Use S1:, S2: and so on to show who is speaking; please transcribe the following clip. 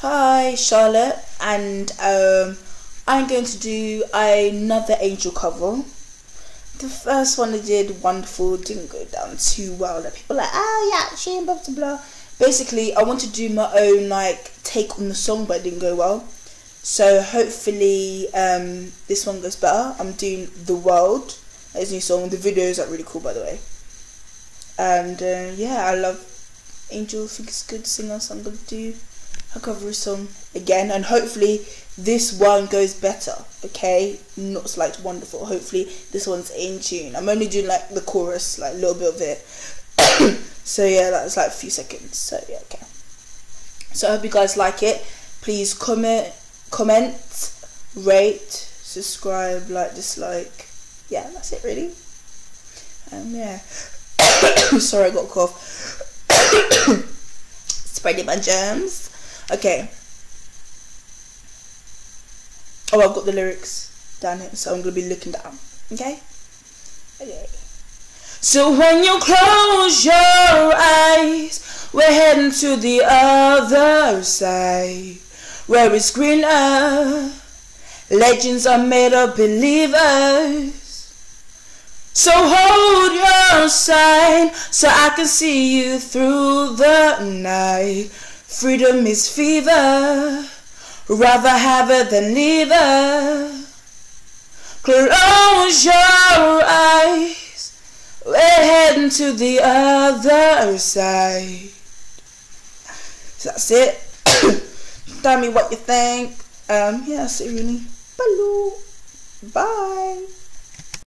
S1: Hi, Charlotte, and um, I'm going to do another angel cover. The first one I did, wonderful, didn't go down too well. Like people like, oh yeah, she blah blah blah. Basically, I want to do my own like take on the song, but it didn't go well. So hopefully, um, this one goes better. I'm doing the world as new song. The videos are really cool, by the way. And uh, yeah, I love Angel. I think it's good singer, so I'm gonna do cover a song again and hopefully this one goes better okay? Not like wonderful. Hopefully this one's in tune. I'm only doing like the chorus like a little bit of it. So yeah that's like a few seconds. So yeah okay. So i hope you guys like it. Please comment comment rate subscribe like dislike. Yeah that's it really. And yeah. Sorry i got a cough. Spreading my germs Okay. Oh, I've got the lyrics down here, so I'm to be looking down. Okay? Okay. So when you close your eyes, we're heading to the other side, where it's greener. Legends are made of believers. So hold your sign so I can see you through the night. Freedom is fever, rather have it than neither. Close your eyes, we're heading to the other side. So that's it. Tell me what you think. Um, yeah, really. Bye. Bye.